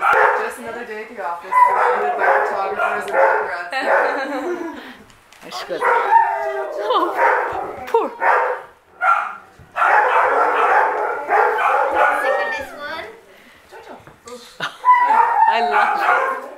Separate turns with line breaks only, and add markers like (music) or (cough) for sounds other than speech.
just another day at the office surrounded by photographers and paparazzi.
That's good. Oh, poor.
This one? (laughs)
I love it.